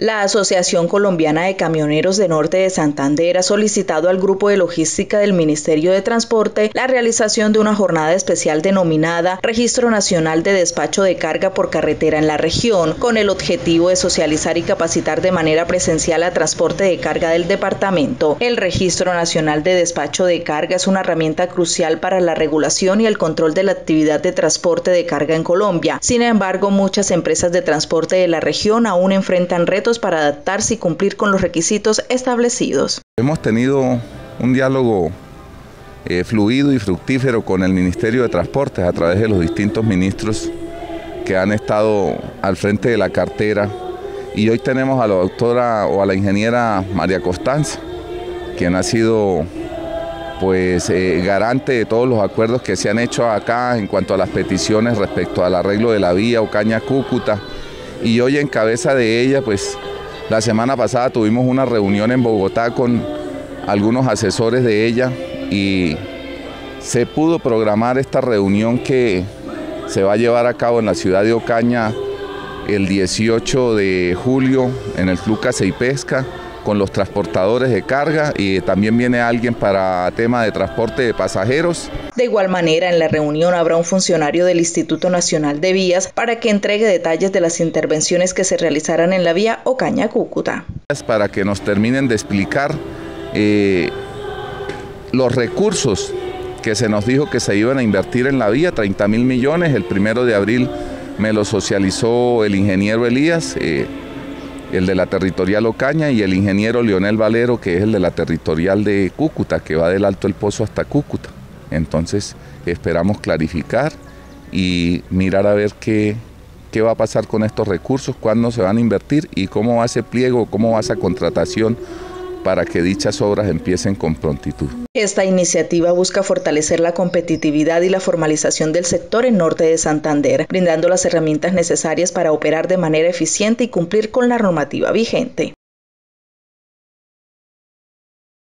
La Asociación Colombiana de Camioneros de Norte de Santander ha solicitado al Grupo de Logística del Ministerio de Transporte la realización de una jornada especial denominada Registro Nacional de Despacho de Carga por Carretera en la región, con el objetivo de socializar y capacitar de manera presencial a transporte de carga del departamento. El Registro Nacional de Despacho de Carga es una herramienta crucial para la regulación y el control de la actividad de transporte de carga en Colombia. Sin embargo, muchas empresas de transporte de la región aún enfrentan retos para adaptarse y cumplir con los requisitos establecidos. Hemos tenido un diálogo eh, fluido y fructífero con el Ministerio de Transportes a través de los distintos ministros que han estado al frente de la cartera y hoy tenemos a la doctora o a la ingeniera María Costanza, quien ha sido pues eh, garante de todos los acuerdos que se han hecho acá en cuanto a las peticiones respecto al arreglo de la vía Ocaña-Cúcuta, y hoy en cabeza de ella, pues la semana pasada tuvimos una reunión en Bogotá con algunos asesores de ella y se pudo programar esta reunión que se va a llevar a cabo en la ciudad de Ocaña el 18 de julio en el Club Caza y Pesca con los transportadores de carga y también viene alguien para tema de transporte de pasajeros. De igual manera, en la reunión habrá un funcionario del Instituto Nacional de Vías para que entregue detalles de las intervenciones que se realizarán en la vía Ocaña-Cúcuta. Para que nos terminen de explicar eh, los recursos que se nos dijo que se iban a invertir en la vía, 30 mil millones, el primero de abril me lo socializó el ingeniero Elías. Eh, el de la territorial Ocaña y el ingeniero Leonel Valero, que es el de la territorial de Cúcuta, que va del Alto el Pozo hasta Cúcuta. Entonces esperamos clarificar y mirar a ver qué, qué va a pasar con estos recursos, cuándo se van a invertir y cómo va ese pliego, cómo va esa contratación para que dichas obras empiecen con prontitud. Esta iniciativa busca fortalecer la competitividad y la formalización del sector en norte de Santander, brindando las herramientas necesarias para operar de manera eficiente y cumplir con la normativa vigente.